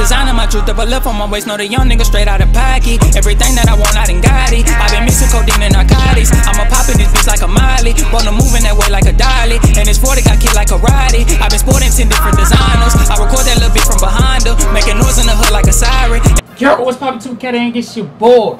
designing my truth, but left on my waist. Know the young nigga straight out of pocket. Everything that I want, I done got it. i been mixing codeine and narcotics. I'ma popping this bitch like a Miley. Wanna moving that way like a dolly. And this 40 got killed like a Roddy. i been sporting 10 different designers. I record that little bit from behind her. Making noise in the hood like a siren. Yo, what's poppin' 2 Cat ain't get shit bored.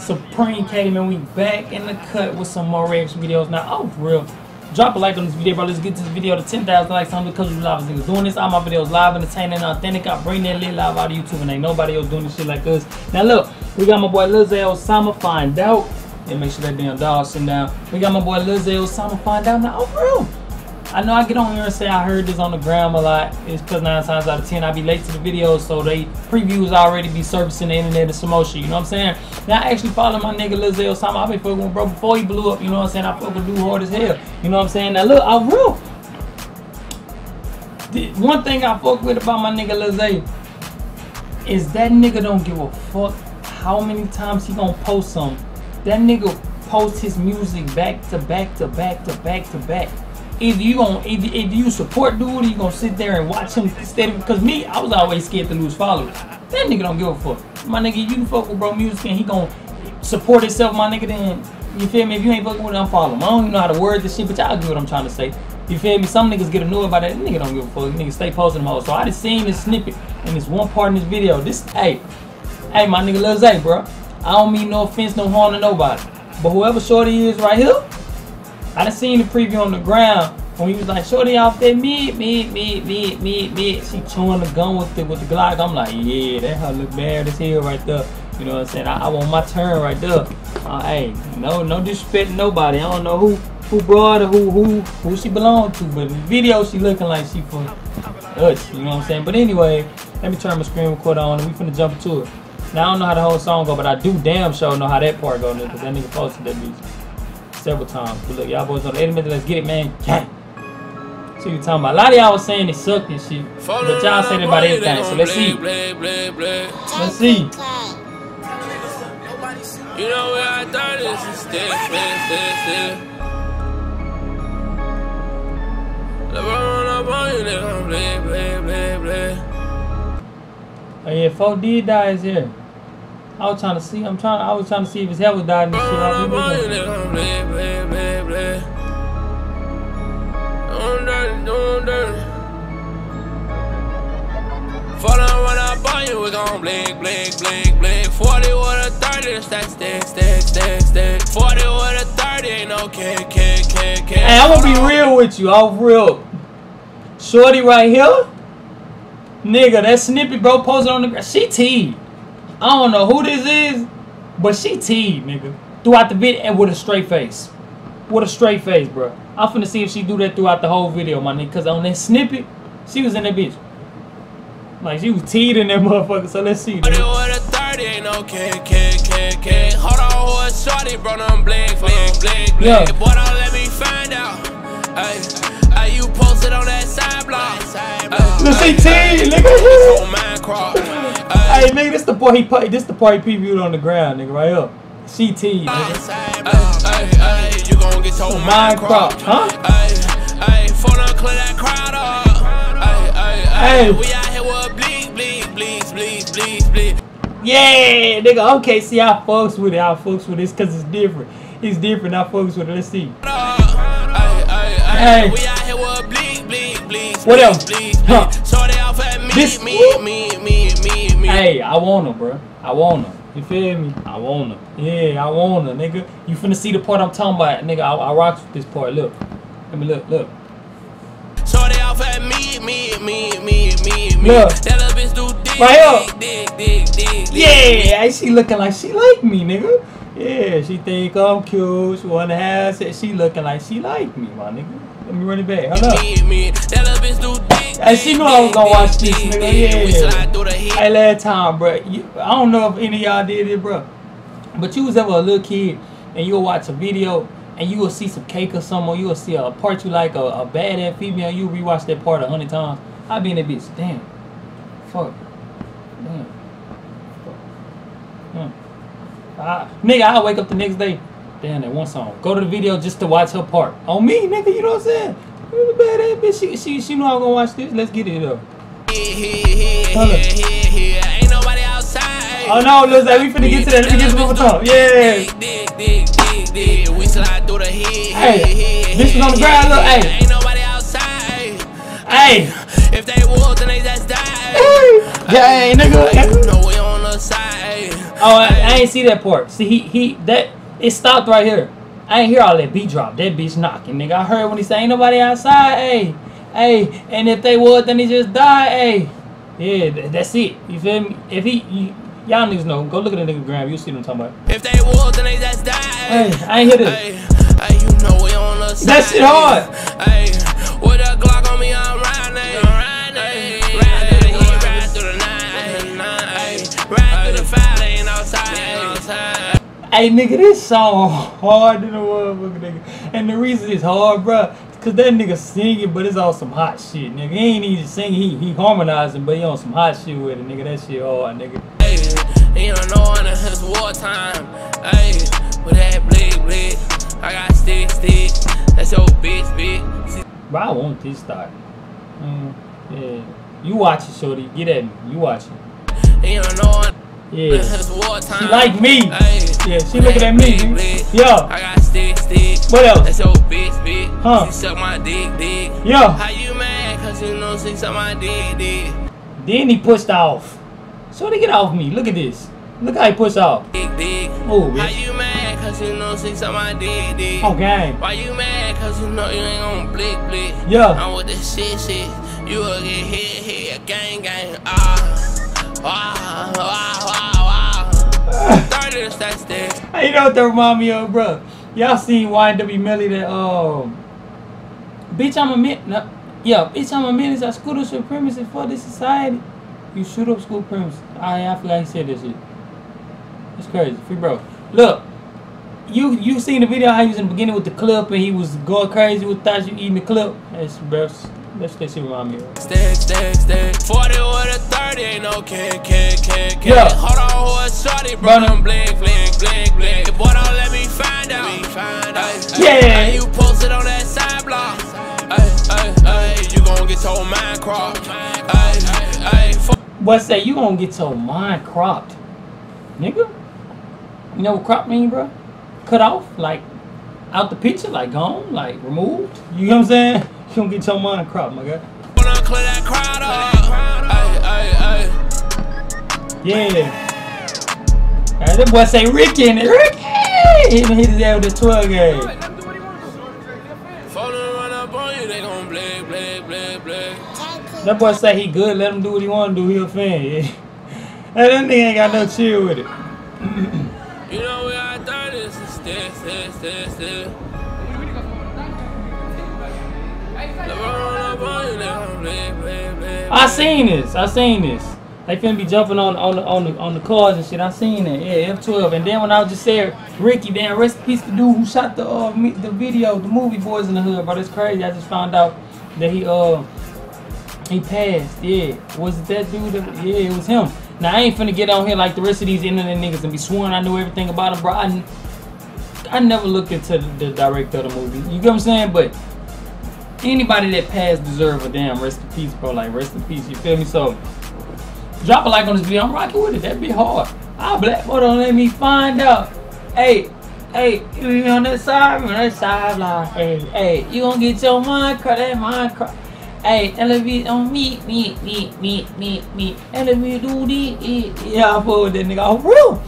Supremekati, man, we back in the cut with some more reaction videos. Now, oh, real, drop a like on this video, bro. Let's get this video to 10,000 likes on because you live niggas doing this. All my videos live, entertaining, authentic. I bring that lit live out of YouTube, and ain't nobody else doing this shit like us. Now, look, we got my boy Lil Zay Osama Find Out. And make sure that damn dog sit down. We got my boy Lil Zay Osama Find Out. Now, oh, real. I know I get on here and say I heard this on the gram a lot. It's because nine times out of ten I be late to the videos, so they previews already be servicing the internet and some. You know what I'm saying? Now I actually follow my nigga Lil Zay Osama. I been fucking with bro before he blew up. You know what I'm saying? I fucking do hard as hell. You know what I'm saying? Now look, I real. One thing I fuck with about my nigga Lil Zay is that nigga don't give a fuck how many times he gonna post something. That nigga post his music back to back to back to back to back either you gonna either, either you support dude or you gonna sit there and watch him steady. Because me I was always scared to lose followers. That nigga don't give a fuck. My nigga you fuck with bro music and he gonna support himself my nigga then you feel me? If you ain't fucking with him follow him. I don't even know how to word this shit but y'all get what I'm trying to say. You feel me? Some niggas get annoyed by that. Nigga don't give a fuck. Nigga stay posting them all. So I just seen this snippet and this one part in this video. This hey hey my nigga Lil Zay bro I don't mean no offense no harm to nobody. But whoever shorty is right here I done seen the preview on the ground when he was like, shorty off there, me, me, me, me, me, me. She chewing the gun with the with the Glock. I'm like, yeah, that her look bad as hell right there. You know what I'm saying? I, I want my turn right there. Uh, hey, no, no disrespect to nobody. I don't know who who brought her, who who who she belonged to, but in the video she looking like she from us. You know what I'm saying? But anyway, let me turn my screen recorder on and we finna jump into it. Now I don't know how the whole song go, but I do damn sure know how that part go, because that nigga posted that music several times. But look, y'all boys on the 80 minutes. Let's get it, man. Gang. See you talking about. A lot of y'all was saying it sucked and shit. But y'all saying it about everything. So let's see. Let's see. You know where I thought this is still, still, still, still. Oh yeah, 4D dies here. I was trying to see. I'm trying. I was trying to see if his head was dying and shit. I Falling when I buy you, we gon' blink, blink, blink, blink. 40 with a 30, stack, stick, stick, stick, stick. 40 with a 30, ain't no kick, kick, kick, kick. Hey, I'm gonna be real with you, I'm real. Shorty right here, nigga, that snippet bro posted on the ground. She teed. I don't know who this is, but she teed, nigga. Throughout the video and with a straight face. With a straight face, bro. I'm finna see if she do that throughout the whole video, my nigga. Cause on that snippet, she was in that bitch. Like she was teed in that motherfucker. So let's see. Nigga. Hold on, who is shorty, bro? I'm blink, blink, blink, blink. Boy, don't let me find out. Ay, ay, you posted on that side block. Let's see, T, nigga. Hey, nigga, this the boy he put. This the part he previewed on the ground, nigga, right here. CT, nigga. Hey, hey, hey, you gon' get your Minecraft, huh? Hey, hey, phone up, clear that crowd up. Hey, hey, hey, we out here with bleed, bleed, bleed, bleed, bleed, bleed. Yeah, nigga. Okay, see, I fucks with it. I fucks with this because it's different. It's different. I fucks with it. Let's see. Hey. We out here with bleed, bleed, bleed. What else? Huh. This. Me, me, me, me, me. Hey, I want her, bro. I want her. You feel me? I want her. Yeah, I want her, nigga. You finna see the part I'm talking about, nigga. I, I rocks with this part. Look. Let me look, look. Shorty off at me, me, me, me, me, me. Look. That little bitch do dick, right dick, dick, dick, dick, Yeah, she looking like she like me, nigga. Yeah, she think I'm cute. She wanna have sex. She looking like she like me, my nigga. Let me run it back. Hold up. Me, me. That little bitch do dick, hey, she knew I was gonna watch this, nigga. Yeah. Hey, last time, bro. You, I don't know if any of y'all did it, bro. But you was ever a little kid and you'll watch a video and you will see some cake or something, or you will see a part you like, a, a badass female, you rewatch that part a hundred times. I be in that bitch. Damn. Fuck. Damn. Fuck. Hmm. I, nigga, i wake up the next day. Damn, that one song. Go to the video just to watch her part. On me, nigga, you know what I'm saying? You the badass bitch. She, she, she know I'm gonna watch this. Let's get it up. Ain't nobody outside. Oh no, Lil Zay, we finna get to that. Let me get to the top. Yeah. We slide through the head. Hey, this is on the ground, look, hey. Ain't nobody outside. Hey. If they would, then they just die. Yeah, nigga. Oh, I, I ain't see that part. See, he he that it stopped right here. I ain't hear all that beat drop. That bitch knocking, nigga. I heard when he say ain't nobody outside. Hey, hey, and if they would, then he just die. Hey, yeah, that's it. You feel me? If he, you, y'all niggas know, go look at the nigga gram. You'll see what I'm talking about. If they would, then they just die. Hey, I ain't hear this. Hey, hey, you know we on the side. That shit hard. Hey, Hey, nigga, this song hard than a motherfucker, nigga. And the reason it's hard, bruh, is cause that nigga singing, but it's all some hot shit, nigga. He ain't even singing, he, he harmonizing, but he on some hot shit with it, nigga. That shit hard, nigga. Hey, you don't know it's wartime. Hey, with that blick, blick. I got stick, stick. That's your bitch, bitch. But I want this start. Mm, yeah. You watch it, Shorty. Get at me. You watch it. You don't know Yeah. She like me. Yeah, she looking at me. Yeah. I got stick, stick. What else? That's your bitch, bitch. Huh. She suck my dick, dick. Yeah. How you mad? Cause you know she suck my dick, dick. Then he pushed off. Shorty, get off me. Look at this. Look how he pushed off. Dick, dick. Oh, How bitch. you mad? Cause you know she suck my dick, dick. Oh, gang. Why you mad? Cause you know you ain't gon' blick, blick. Yeah. I'm with this shit, shit. You will get hit, hit, gang, gang. Ah, Hey, you know what that remind me of, bro? Y'all seen YNW Melly that, um, bitch, I'm a min, no, yeah, bitch, I'm a menace. I school up supremacy for this society. You shoot up school premises. I, I forgot he said this shit. It's crazy. Free bro. Look, you you seen the video how he was in the beginning with the clip and he was going crazy with thought you eating the clip. That's bro. That's that shit remind me of. Stack, stack, stack. 40 with a 30, ain't no kick, kick, kick, kick. Yeah. Hold on, who shorty, bro? Brother. Them blink, blink, blink, blink. The boy don't let me find out. Me find out. Yeah. Hey, you posted on that side block. Hey, hey, hey, you gon' get your mind cropped. Hey, hey, fuck. What say you gonna get your mind cropped, nigga? You know what crop mean, bro? Cut off, like out the picture, like gone, like removed. You know what I'm saying? Gonna get your mind cropped, my guy. Yeah. That boy say Ricky in it. Ricky! He done hit his head with the 12 gauge. Phone them run up on you, they gon' blink, blink, blink, blink. That boy say he good, let him do what he wanna do, he a fan. Yeah. Hey, that nigga ain't got no chill with it. You know we are 30, this is this, this, this, this. I seen this. I seen this. They finna be jumping on on the on the on the cars and shit. I seen that. Yeah, F12. And then when I was just saying Ricky, damn, rest in peace the dude who shot the uh me, the video, the movie Boyz n the Hood, bro. That's crazy. I just found out that he uh he passed. Yeah, was it that dude? That, yeah, it was him. Now I ain't finna get on here like the rest of these internet niggas and be sworn I knew everything about him, bro. I, I never looked into the, the director of the movie. You get what I'm saying? But anybody that passed deserve a damn rest in peace, bro. Like rest in peace. You feel me? So drop a like on this video. I'm rocking with it. That'd be hard. I'll black boy don't let me find out. Hey, hey, you on that side, on that sideline. Hey, hey, you gonna get your mind cut, that mind cut. Hey, elevate on me, me, me, me, me, me. Elevate do this. Yeah, I pulled that nigga off real.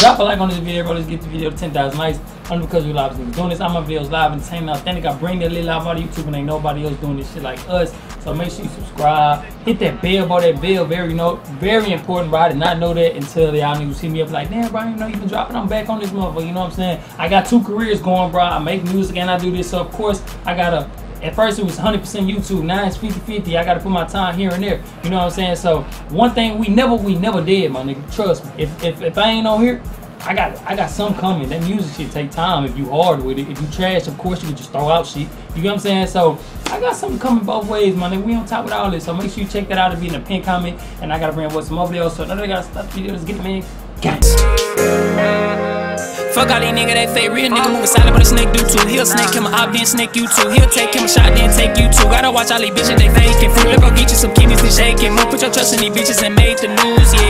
Drop a like on this video, bro. Let's get the video to 10,000 likes. Only because we live niggas doing this. I'm my videos live and entertaining, authentic. I bring that little live out of YouTube and ain't nobody else doing this shit like us. So make sure you subscribe. Hit that bell, bro. That bell, very no, very important, bro. I did not know that until y'all niggas see me up like, damn, bro, you know you been dropping. I'm back on this motherfucker. You know what I'm saying? I got two careers going, bro. I make music and I do this. So of course I gotta at first it was 100% YouTube, now it's 50-50. I gotta put my time here and there. You know what I'm saying? So one thing we never we never did, my nigga. Trust me. If if, if I ain't on here, I got I got some coming. That music shit take time if you hard with it. If you trash, of course you can just throw out shit. You know what I'm saying? So I got something coming both ways, my nigga. We on top with all this. So make sure you check that out. It'll be in the pin comment. And I gotta bring up some more videos. So another gotta stop the video. Let's get it, man. Gang. Fuck all these niggas, they fake. Real nigga moving silent, but a snake do too. He'll snake him, I'll then snake you too. He'll take him a shot, then take you too. Gotta watch all these bitches, they faking. Fruit, go get you some kidneys, they shaking. Move, put your trust in these bitches and make the news, yeah.